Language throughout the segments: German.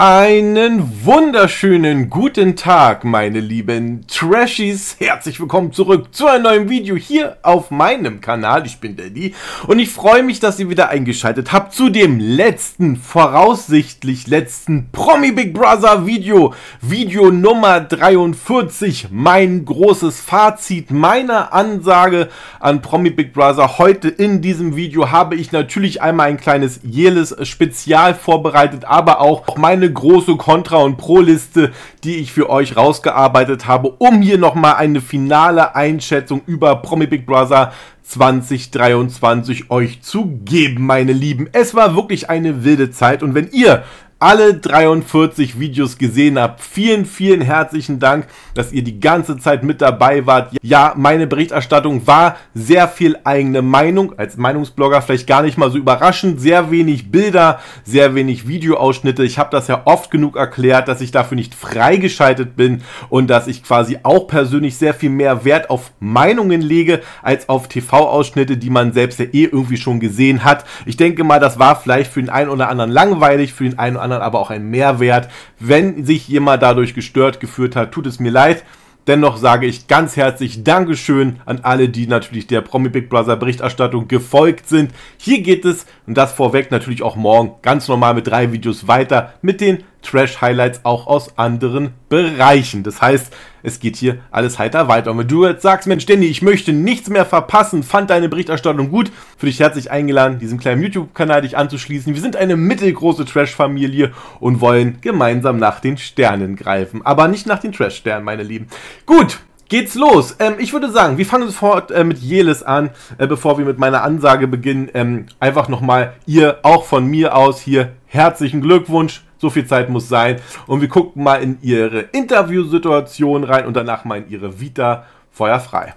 Einen wunderschönen guten Tag, meine lieben Trashies. Herzlich willkommen zurück zu einem neuen Video hier auf meinem Kanal. Ich bin Daddy und ich freue mich, dass ihr wieder eingeschaltet habt zu dem letzten, voraussichtlich letzten Promi Big Brother Video. Video Nummer 43. Mein großes Fazit meiner Ansage an Promi Big Brother. Heute in diesem Video habe ich natürlich einmal ein kleines Jeles Spezial vorbereitet, aber auch meine große Contra- und Pro-Liste, die ich für euch rausgearbeitet habe, um hier nochmal eine finale Einschätzung über Promi Big Brother 2023 euch zu geben, meine Lieben. Es war wirklich eine wilde Zeit und wenn ihr alle 43 Videos gesehen habt. Vielen, vielen herzlichen Dank, dass ihr die ganze Zeit mit dabei wart. Ja, meine Berichterstattung war sehr viel eigene Meinung. Als Meinungsblogger vielleicht gar nicht mal so überraschend. Sehr wenig Bilder, sehr wenig Videoausschnitte. Ich habe das ja oft genug erklärt, dass ich dafür nicht freigeschaltet bin und dass ich quasi auch persönlich sehr viel mehr Wert auf Meinungen lege, als auf TV-Ausschnitte, die man selbst ja eh irgendwie schon gesehen hat. Ich denke mal, das war vielleicht für den einen oder anderen langweilig, für den einen oder anderen anderen aber auch ein Mehrwert. Wenn sich jemand dadurch gestört geführt hat, tut es mir leid. Dennoch sage ich ganz herzlich Dankeschön an alle, die natürlich der Promi Big Brother Berichterstattung gefolgt sind. Hier geht es, und das vorweg natürlich auch morgen, ganz normal mit drei Videos weiter mit den Trash-Highlights auch aus anderen Bereichen. Das heißt, es geht hier alles heiter weiter. Und wenn du jetzt sagst, Mensch, Danny, ich möchte nichts mehr verpassen, fand deine Berichterstattung gut, für dich herzlich eingeladen, diesem kleinen YouTube-Kanal dich anzuschließen. Wir sind eine mittelgroße Trash-Familie und wollen gemeinsam nach den Sternen greifen. Aber nicht nach den Trash-Sternen, meine Lieben. Gut, geht's los. Ähm, ich würde sagen, wir fangen sofort äh, mit Jelis an, äh, bevor wir mit meiner Ansage beginnen. Ähm, einfach nochmal ihr auch von mir aus hier herzlichen Glückwunsch so viel Zeit muss sein. Und wir gucken mal in ihre Interviewsituation rein und danach mal in ihre Vita. Feuer frei.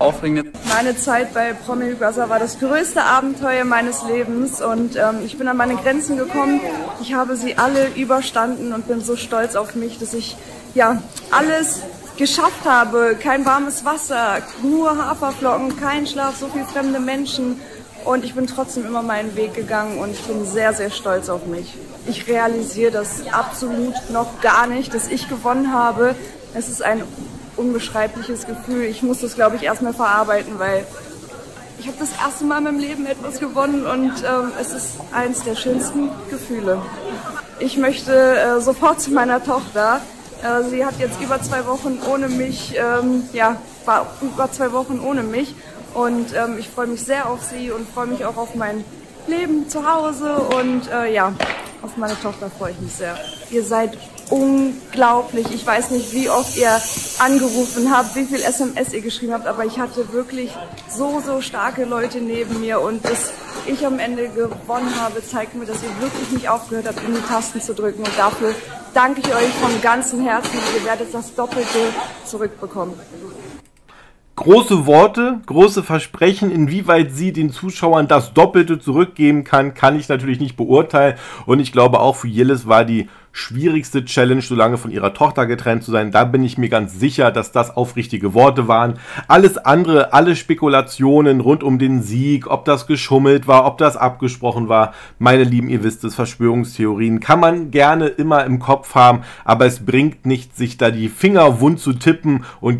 Aufregende. Meine Zeit bei Promi Brother war das größte Abenteuer meines Lebens und ähm, ich bin an meine Grenzen gekommen. Ich habe sie alle überstanden und bin so stolz auf mich, dass ich ja alles geschafft habe. Kein warmes Wasser, nur Haferflocken, kein Schlaf, so viele fremde Menschen und ich bin trotzdem immer meinen Weg gegangen und ich bin sehr, sehr stolz auf mich. Ich realisiere das absolut noch gar nicht, dass ich gewonnen habe. Es ist ein unbeschreibliches Gefühl. Ich muss das, glaube ich, erstmal verarbeiten, weil ich habe das erste Mal in meinem Leben etwas gewonnen und ähm, es ist eins der schönsten Gefühle. Ich möchte äh, sofort zu meiner Tochter. Äh, sie hat jetzt über zwei Wochen ohne mich, ähm, ja, war über zwei Wochen ohne mich und ähm, ich freue mich sehr auf sie und freue mich auch auf mein Leben zu Hause und äh, ja, auf meine Tochter freue ich mich sehr. Ihr seid unglaublich. Ich weiß nicht, wie oft ihr angerufen habt, wie viel SMS ihr geschrieben habt, aber ich hatte wirklich so, so starke Leute neben mir und dass ich am Ende gewonnen habe, zeigt mir, dass ihr wirklich nicht aufgehört habt, in die Tasten zu drücken und dafür danke ich euch von ganzem Herzen. Ihr werdet das Doppelte zurückbekommen große Worte, große Versprechen. Inwieweit sie den Zuschauern das Doppelte zurückgeben kann, kann ich natürlich nicht beurteilen. Und ich glaube auch für Yillis war die schwierigste Challenge, so lange von ihrer Tochter getrennt zu sein. Da bin ich mir ganz sicher, dass das aufrichtige Worte waren. Alles andere, alle Spekulationen rund um den Sieg, ob das geschummelt war, ob das abgesprochen war, meine Lieben, ihr wisst es, Verschwörungstheorien kann man gerne immer im Kopf haben, aber es bringt nichts, sich da die Finger wund zu tippen und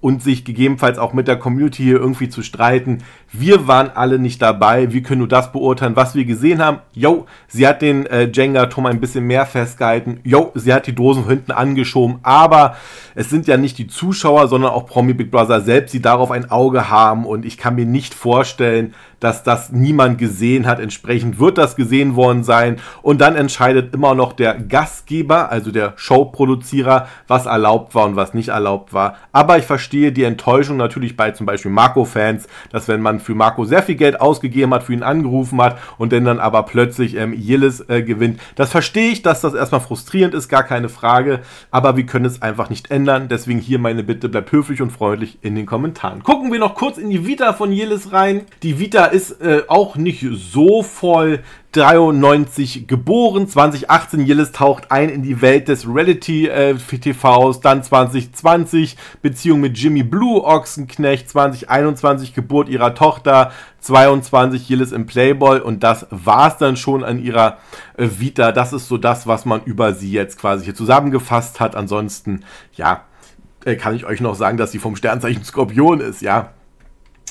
und sich gegebenenfalls auch mit der Community hier irgendwie zu streiten. Wir waren alle nicht dabei. Wir können nur das beurteilen, was wir gesehen haben. Yo, sie hat den äh, Jenga-Turm ein bisschen mehr festgehalten. Jo, sie hat die Dosen hinten angeschoben, aber es sind ja nicht die Zuschauer, sondern auch Promi Big Brother selbst, die darauf ein Auge haben und ich kann mir nicht vorstellen, dass das niemand gesehen hat. Entsprechend wird das gesehen worden sein und dann entscheidet immer noch der Gastgeber, also der Showproduzierer, was erlaubt war und was nicht erlaubt war. Aber ich verstehe die Enttäuschung natürlich bei zum Beispiel Marco-Fans, dass wenn man für Marco sehr viel Geld ausgegeben hat, für ihn angerufen hat und dann, dann aber plötzlich ähm, Yillis äh, gewinnt. Das verstehe ich, dass das erstmal frustrierend ist, gar keine Frage, aber wir können es einfach nicht ändern. Deswegen hier meine Bitte, bleibt höflich und freundlich in den Kommentaren. Gucken wir noch kurz in die Vita von Yillis rein. Die Vita ist äh, auch nicht so voll. 93 geboren, 2018 Yillis taucht ein in die Welt des Reality äh, dann 2020 Beziehung mit Jimmy Blue Ochsenknecht, 2021 Geburt ihrer Tochter, 22 Yillis im Playboy und das war's dann schon an ihrer äh, Vita. Das ist so das, was man über sie jetzt quasi hier zusammengefasst hat. Ansonsten, ja, äh, kann ich euch noch sagen, dass sie vom Sternzeichen Skorpion ist, ja.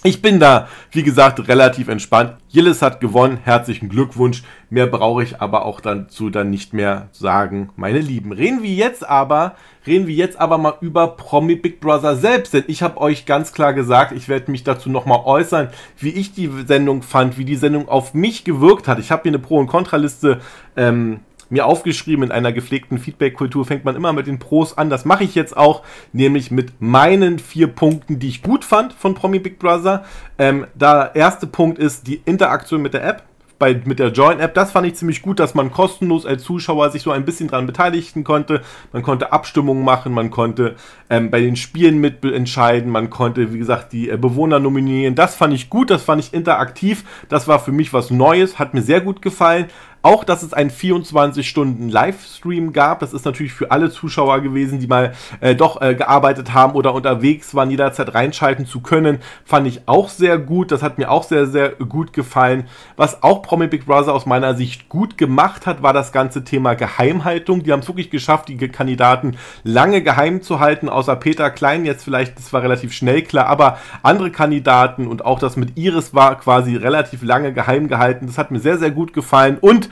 Ich bin da, wie gesagt, relativ entspannt. Yillis hat gewonnen. Herzlichen Glückwunsch. Mehr brauche ich aber auch dazu dann nicht mehr sagen, meine Lieben. Reden wir jetzt aber, reden wir jetzt aber mal über Promi Big Brother selbst. Denn ich habe euch ganz klar gesagt, ich werde mich dazu nochmal äußern, wie ich die Sendung fand, wie die Sendung auf mich gewirkt hat. Ich habe hier eine Pro- und Kontraliste ähm, mir aufgeschrieben, in einer gepflegten Feedback-Kultur fängt man immer mit den Pros an. Das mache ich jetzt auch, nämlich mit meinen vier Punkten, die ich gut fand von Promi Big Brother. Ähm, der erste Punkt ist die Interaktion mit der App bei, mit der Join-App. Das fand ich ziemlich gut, dass man kostenlos als Zuschauer sich so ein bisschen dran beteiligen konnte. Man konnte Abstimmungen machen, man konnte ähm, bei den Spielen mitentscheiden, man konnte, wie gesagt, die äh, Bewohner nominieren. Das fand ich gut, das fand ich interaktiv. Das war für mich was Neues, hat mir sehr gut gefallen. Auch, dass es einen 24-Stunden-Livestream gab. Das ist natürlich für alle Zuschauer gewesen, die mal äh, doch äh, gearbeitet haben oder unterwegs waren, jederzeit reinschalten zu können. Fand ich auch sehr gut. Das hat mir auch sehr, sehr gut gefallen. Was auch Promi Big Brother aus meiner Sicht gut gemacht hat, war das ganze Thema Geheimhaltung. Die haben es wirklich geschafft, die Kandidaten lange geheim zu halten, außer Peter Klein. Jetzt vielleicht, das war relativ schnell klar, aber andere Kandidaten und auch das mit Iris war quasi relativ lange geheim gehalten. Das hat mir sehr, sehr gut gefallen. Und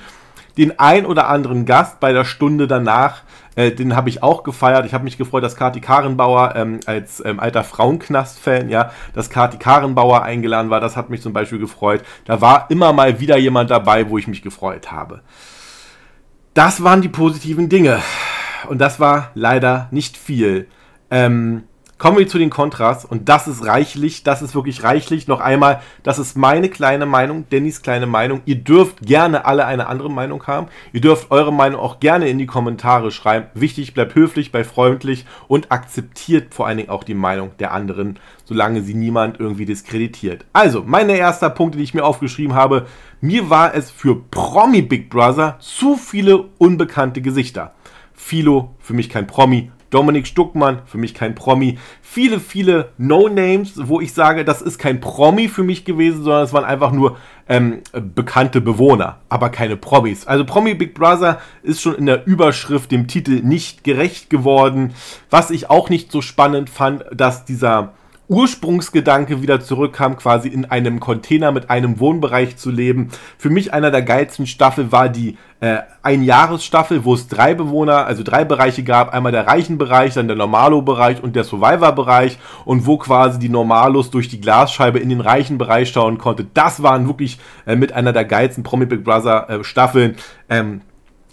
den ein oder anderen Gast bei der Stunde danach, äh, den habe ich auch gefeiert. Ich habe mich gefreut, dass Kati Karenbauer ähm, als ähm, alter Frauenknast-Fan, ja, dass Kati Karenbauer eingeladen war. Das hat mich zum Beispiel gefreut. Da war immer mal wieder jemand dabei, wo ich mich gefreut habe. Das waren die positiven Dinge. Und das war leider nicht viel. Ähm, Kommen wir zu den Kontras und das ist reichlich, das ist wirklich reichlich. Noch einmal, das ist meine kleine Meinung, Dannys kleine Meinung. Ihr dürft gerne alle eine andere Meinung haben. Ihr dürft eure Meinung auch gerne in die Kommentare schreiben. Wichtig, bleibt höflich, bleibt freundlich und akzeptiert vor allen Dingen auch die Meinung der anderen, solange sie niemand irgendwie diskreditiert. Also, mein erster Punkt, den ich mir aufgeschrieben habe, mir war es für Promi Big Brother zu viele unbekannte Gesichter. Philo, für mich kein Promi, Dominik Stuckmann, für mich kein Promi. Viele, viele No-Names, wo ich sage, das ist kein Promi für mich gewesen, sondern es waren einfach nur ähm, bekannte Bewohner, aber keine Promis. Also Promi Big Brother ist schon in der Überschrift dem Titel nicht gerecht geworden. Was ich auch nicht so spannend fand, dass dieser Ursprungsgedanke wieder zurückkam, quasi in einem Container mit einem Wohnbereich zu leben. Für mich einer der geilsten Staffel war die äh, Einjahresstaffel, wo es drei Bewohner, also drei Bereiche gab. Einmal der reichen Bereich, dann der Normalo-Bereich und der Survivor-Bereich und wo quasi die Normalos durch die Glasscheibe in den reichen Bereich schauen konnte. Das waren wirklich äh, mit einer der geilsten Promi Big Brother äh, Staffeln. Ähm,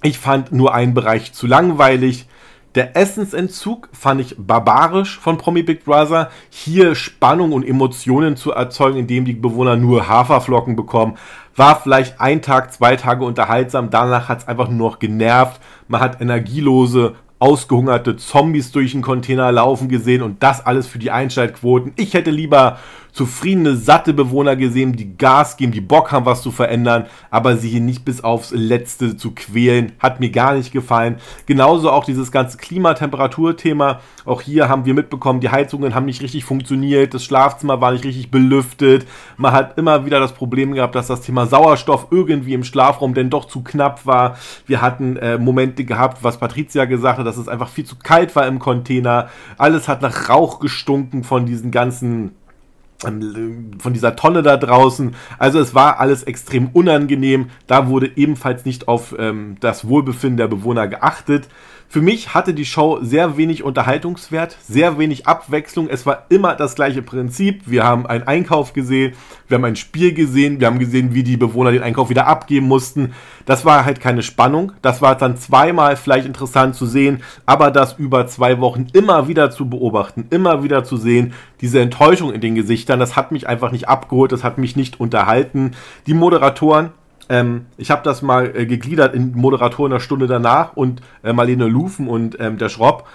ich fand nur einen Bereich zu langweilig. Der Essensentzug fand ich barbarisch von Promi Big Brother. Hier Spannung und Emotionen zu erzeugen, indem die Bewohner nur Haferflocken bekommen, war vielleicht ein Tag, zwei Tage unterhaltsam. Danach hat es einfach nur noch genervt. Man hat energielose, ausgehungerte Zombies durch den Container laufen gesehen und das alles für die Einschaltquoten. Ich hätte lieber zufriedene, satte Bewohner gesehen, die Gas geben, die Bock haben, was zu verändern, aber sie hier nicht bis aufs Letzte zu quälen, hat mir gar nicht gefallen. Genauso auch dieses ganze Klimatemperaturthema. Auch hier haben wir mitbekommen, die Heizungen haben nicht richtig funktioniert, das Schlafzimmer war nicht richtig belüftet. Man hat immer wieder das Problem gehabt, dass das Thema Sauerstoff irgendwie im Schlafraum denn doch zu knapp war. Wir hatten äh, Momente gehabt, was Patricia gesagt hat, dass es einfach viel zu kalt war im Container. Alles hat nach Rauch gestunken von diesen ganzen von dieser Tonne da draußen. Also es war alles extrem unangenehm. Da wurde ebenfalls nicht auf ähm, das Wohlbefinden der Bewohner geachtet. Für mich hatte die Show sehr wenig Unterhaltungswert, sehr wenig Abwechslung. Es war immer das gleiche Prinzip. Wir haben einen Einkauf gesehen, wir haben ein Spiel gesehen, wir haben gesehen, wie die Bewohner den Einkauf wieder abgeben mussten. Das war halt keine Spannung. Das war dann zweimal vielleicht interessant zu sehen, aber das über zwei Wochen immer wieder zu beobachten, immer wieder zu sehen, diese Enttäuschung in den Gesichtern, das hat mich einfach nicht abgeholt, das hat mich nicht unterhalten. Die Moderatoren ähm, ich habe das mal äh, gegliedert in Moderatoren der Stunde danach und äh, Marlene Lufen und ähm, der Schropp.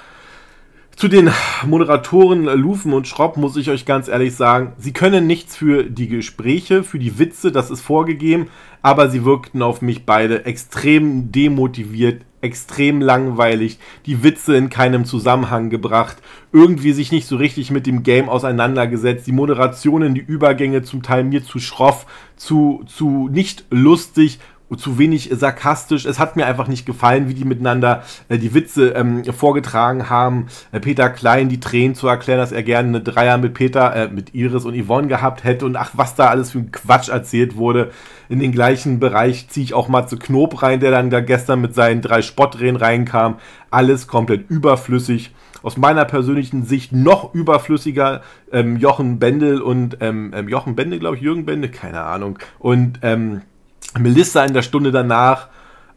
Zu den Moderatoren Lufen und Schropp muss ich euch ganz ehrlich sagen, sie können nichts für die Gespräche, für die Witze, das ist vorgegeben, aber sie wirkten auf mich beide extrem demotiviert, extrem langweilig, die Witze in keinem Zusammenhang gebracht, irgendwie sich nicht so richtig mit dem Game auseinandergesetzt, die Moderationen, die Übergänge zum Teil mir zu schroff, zu, zu nicht lustig zu wenig sarkastisch. Es hat mir einfach nicht gefallen, wie die miteinander äh, die Witze ähm, vorgetragen haben. Äh, Peter Klein die Tränen zu erklären, dass er gerne eine Dreier mit Peter, äh, mit Iris und Yvonne gehabt hätte und ach, was da alles für ein Quatsch erzählt wurde. In den gleichen Bereich ziehe ich auch Matze Knob rein, der dann da gestern mit seinen drei Spottdrehen reinkam. Alles komplett überflüssig aus meiner persönlichen Sicht noch überflüssiger ähm, Jochen Bendel und ähm, ähm Jochen Bendel, glaube ich, Jürgen Bendel, keine Ahnung. Und ähm, Melissa in der Stunde danach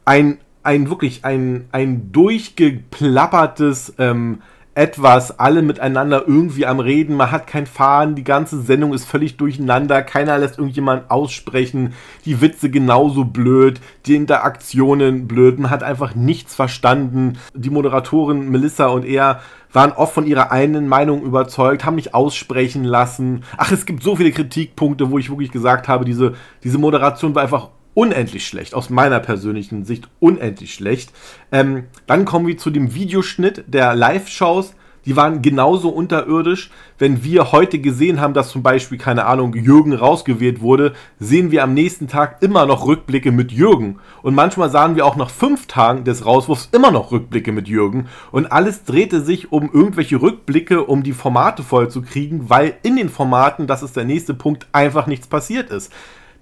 ein, ein wirklich ein, ein durchgeplappertes ähm, etwas, alle miteinander irgendwie am Reden, man hat kein Faden, die ganze Sendung ist völlig durcheinander, keiner lässt irgendjemand aussprechen, die Witze genauso blöd, die Interaktionen blöd, man hat einfach nichts verstanden. Die Moderatoren Melissa und er waren oft von ihrer einen Meinung überzeugt, haben mich aussprechen lassen. Ach, es gibt so viele Kritikpunkte, wo ich wirklich gesagt habe, diese, diese Moderation war einfach unendlich schlecht, aus meiner persönlichen Sicht unendlich schlecht. Ähm, dann kommen wir zu dem Videoschnitt der Live-Shows. Die waren genauso unterirdisch. Wenn wir heute gesehen haben, dass zum Beispiel, keine Ahnung, Jürgen rausgewählt wurde, sehen wir am nächsten Tag immer noch Rückblicke mit Jürgen. Und manchmal sahen wir auch nach fünf Tagen des Rauswurfs immer noch Rückblicke mit Jürgen. Und alles drehte sich um irgendwelche Rückblicke, um die Formate voll zu kriegen, weil in den Formaten, das ist der nächste Punkt, einfach nichts passiert ist.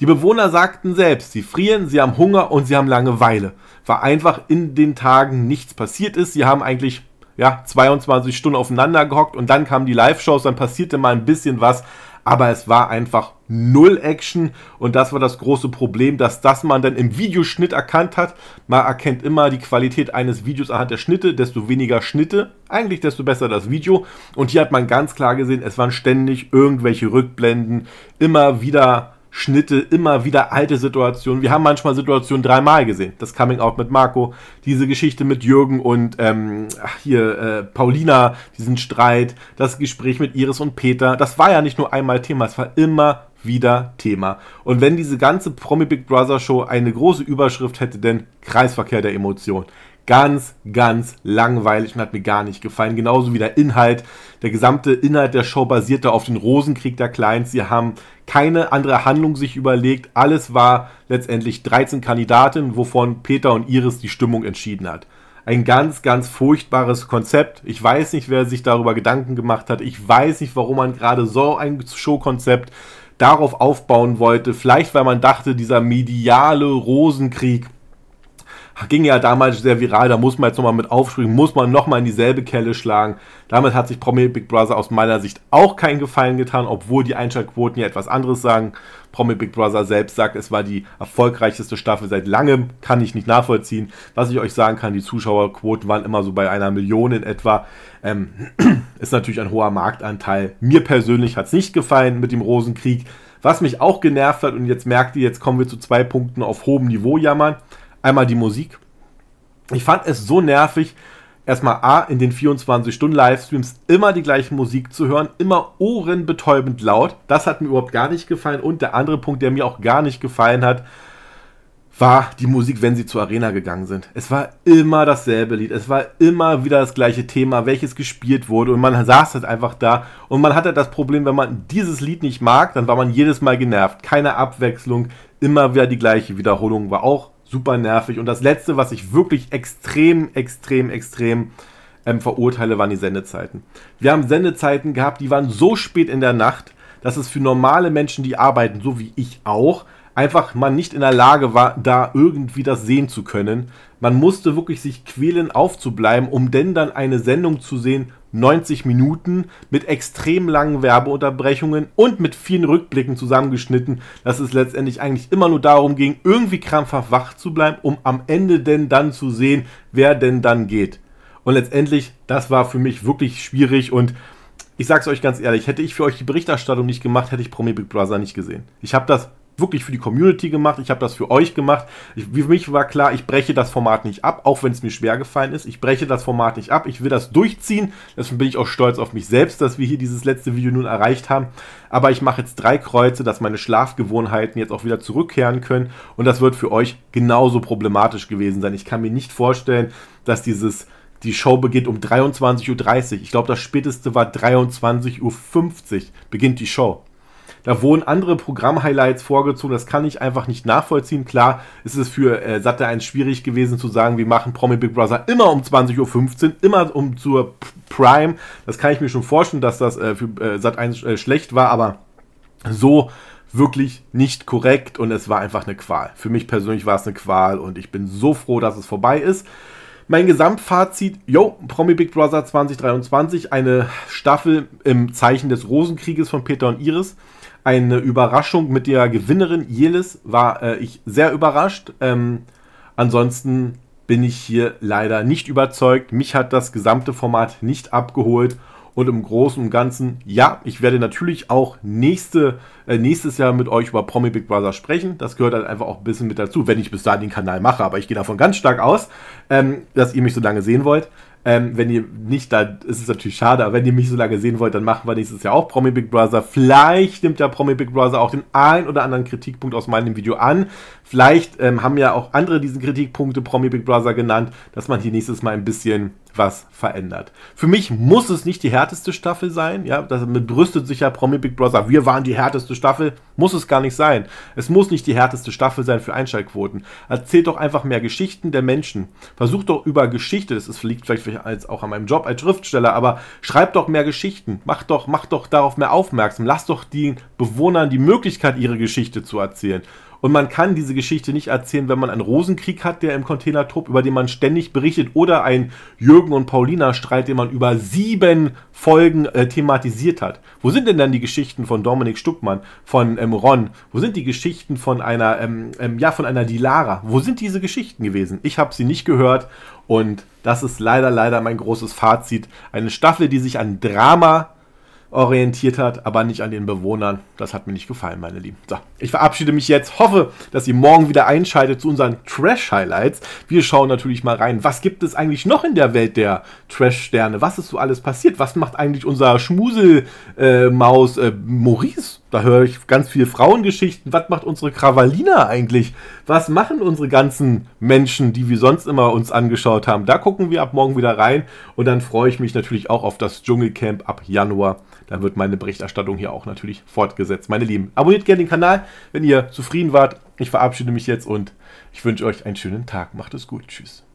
Die Bewohner sagten selbst, sie frieren, sie haben Hunger und sie haben Langeweile. Weil einfach in den Tagen nichts passiert ist. Sie haben eigentlich ja, 22 Stunden aufeinander gehockt und dann kamen die Live-Shows, dann passierte mal ein bisschen was, aber es war einfach null Action und das war das große Problem, dass das man dann im Videoschnitt erkannt hat. Man erkennt immer die Qualität eines Videos anhand der Schnitte, desto weniger Schnitte, eigentlich desto besser das Video und hier hat man ganz klar gesehen, es waren ständig irgendwelche Rückblenden, immer wieder Schnitte, immer wieder alte Situationen. Wir haben manchmal Situationen dreimal gesehen. Das Coming Out mit Marco, diese Geschichte mit Jürgen und ähm, hier äh, Paulina, diesen Streit, das Gespräch mit Iris und Peter. Das war ja nicht nur einmal Thema, es war immer wieder Thema. Und wenn diese ganze Promi Big Brother Show eine große Überschrift hätte, denn Kreisverkehr der Emotionen. Ganz, ganz langweilig und hat mir gar nicht gefallen. Genauso wie der Inhalt. Der gesamte Inhalt der Show basierte auf den Rosenkrieg der Clients. Sie haben keine andere Handlung sich überlegt. Alles war letztendlich 13 Kandidaten, wovon Peter und Iris die Stimmung entschieden hat. Ein ganz, ganz furchtbares Konzept. Ich weiß nicht, wer sich darüber Gedanken gemacht hat. Ich weiß nicht, warum man gerade so ein Showkonzept darauf aufbauen wollte. Vielleicht, weil man dachte, dieser mediale Rosenkrieg ging ja damals sehr viral, da muss man jetzt nochmal mit aufspringen, muss man nochmal in dieselbe Kelle schlagen. Damit hat sich Promi Big Brother aus meiner Sicht auch keinen Gefallen getan, obwohl die Einschaltquoten ja etwas anderes sagen. Promi Big Brother selbst sagt, es war die erfolgreichste Staffel seit langem, kann ich nicht nachvollziehen. Was ich euch sagen kann, die Zuschauerquoten waren immer so bei einer Million in etwa. Ähm, ist natürlich ein hoher Marktanteil. Mir persönlich hat es nicht gefallen mit dem Rosenkrieg. Was mich auch genervt hat, und jetzt merkt ihr, jetzt kommen wir zu zwei Punkten auf hohem Niveau jammern. Einmal die Musik. Ich fand es so nervig, erstmal A, in den 24-Stunden-Livestreams immer die gleiche Musik zu hören, immer ohrenbetäubend laut. Das hat mir überhaupt gar nicht gefallen. Und der andere Punkt, der mir auch gar nicht gefallen hat, war die Musik, wenn sie zur Arena gegangen sind. Es war immer dasselbe Lied. Es war immer wieder das gleiche Thema, welches gespielt wurde. Und man saß halt einfach da. Und man hatte das Problem, wenn man dieses Lied nicht mag, dann war man jedes Mal genervt. Keine Abwechslung. Immer wieder die gleiche Wiederholung. War auch super nervig. Und das letzte, was ich wirklich extrem, extrem, extrem ähm, verurteile, waren die Sendezeiten. Wir haben Sendezeiten gehabt, die waren so spät in der Nacht, dass es für normale Menschen, die arbeiten, so wie ich auch, einfach man nicht in der Lage war, da irgendwie das sehen zu können. Man musste wirklich sich quälen, aufzubleiben, um denn dann eine Sendung zu sehen, 90 Minuten mit extrem langen Werbeunterbrechungen und mit vielen Rückblicken zusammengeschnitten, dass es letztendlich eigentlich immer nur darum ging, irgendwie krampfhaft wach zu bleiben, um am Ende denn dann zu sehen, wer denn dann geht. Und letztendlich, das war für mich wirklich schwierig und ich sag's euch ganz ehrlich, hätte ich für euch die Berichterstattung nicht gemacht, hätte ich Promi Big Brother nicht gesehen. Ich habe das wirklich für die Community gemacht. Ich habe das für euch gemacht. Ich, für mich war klar, ich breche das Format nicht ab, auch wenn es mir schwer gefallen ist. Ich breche das Format nicht ab. Ich will das durchziehen. Deswegen bin ich auch stolz auf mich selbst, dass wir hier dieses letzte Video nun erreicht haben. Aber ich mache jetzt drei Kreuze, dass meine Schlafgewohnheiten jetzt auch wieder zurückkehren können. Und das wird für euch genauso problematisch gewesen sein. Ich kann mir nicht vorstellen, dass dieses die Show beginnt um 23.30 Uhr. Ich glaube, das späteste war 23.50 Uhr beginnt die Show. Da wurden andere Programm-Highlights vorgezogen. Das kann ich einfach nicht nachvollziehen. Klar ist es für äh, Satte 1 schwierig gewesen zu sagen, wir machen Promi Big Brother immer um 20.15 Uhr, immer um zur Prime. Das kann ich mir schon vorstellen, dass das äh, für äh, Sat 1 äh, schlecht war, aber so wirklich nicht korrekt und es war einfach eine Qual. Für mich persönlich war es eine Qual und ich bin so froh, dass es vorbei ist. Mein Gesamtfazit, yo, Promi Big Brother 2023, eine Staffel im Zeichen des Rosenkrieges von Peter und Iris. Eine Überraschung mit der Gewinnerin Jelis war äh, ich sehr überrascht. Ähm, ansonsten bin ich hier leider nicht überzeugt. Mich hat das gesamte Format nicht abgeholt und im Großen und Ganzen, ja, ich werde natürlich auch nächste, äh, nächstes Jahr mit euch über Promi Big Brother sprechen. Das gehört halt einfach auch ein bisschen mit dazu, wenn ich bis dahin den Kanal mache. Aber ich gehe davon ganz stark aus, ähm, dass ihr mich so lange sehen wollt. Ähm, wenn ihr nicht da, ist es natürlich schade, aber wenn ihr mich so lange sehen wollt, dann machen wir nächstes Jahr auch Promi Big Brother. Vielleicht nimmt der Promi Big Brother auch den ein oder anderen Kritikpunkt aus meinem Video an. Vielleicht ähm, haben ja auch andere diesen Kritikpunkte Promi Big Brother genannt, dass man hier nächstes Mal ein bisschen was verändert. Für mich muss es nicht die härteste Staffel sein. Ja, damit brüstet sich ja Promi Big Brother. Wir waren die härteste Staffel. Muss es gar nicht sein. Es muss nicht die härteste Staffel sein für Einschaltquoten. Erzählt doch einfach mehr Geschichten der Menschen. Versucht doch über Geschichte, das liegt vielleicht als, auch an meinem Job als Schriftsteller, aber schreibt doch mehr Geschichten. Macht doch, macht doch darauf mehr aufmerksam. Lasst doch den Bewohnern die Möglichkeit, ihre Geschichte zu erzählen. Und man kann diese Geschichte nicht erzählen, wenn man einen Rosenkrieg hat, der im Containertrupp, über den man ständig berichtet, oder einen Jürgen und Paulina-Streit, den man über sieben Folgen äh, thematisiert hat. Wo sind denn dann die Geschichten von Dominik Stuckmann, von ähm, Ron? Wo sind die Geschichten von einer, ähm, ähm, ja, von einer Dilara? Wo sind diese Geschichten gewesen? Ich habe sie nicht gehört und das ist leider, leider mein großes Fazit. Eine Staffel, die sich an Drama orientiert hat, aber nicht an den Bewohnern. Das hat mir nicht gefallen, meine Lieben. So, ich verabschiede mich jetzt, hoffe, dass ihr morgen wieder einschaltet zu unseren Trash-Highlights. Wir schauen natürlich mal rein, was gibt es eigentlich noch in der Welt der Trash-Sterne? Was ist so alles passiert? Was macht eigentlich unser Schmuselmaus äh, äh, Maurice? Da höre ich ganz viele Frauengeschichten. Was macht unsere Krawalina eigentlich? Was machen unsere ganzen Menschen, die wir sonst immer uns angeschaut haben? Da gucken wir ab morgen wieder rein und dann freue ich mich natürlich auch auf das Dschungelcamp ab Januar. Da wird meine Berichterstattung hier auch natürlich fortgesetzt. Meine Lieben, abonniert gerne den Kanal, wenn ihr zufrieden wart. Ich verabschiede mich jetzt und ich wünsche euch einen schönen Tag. Macht es gut. Tschüss.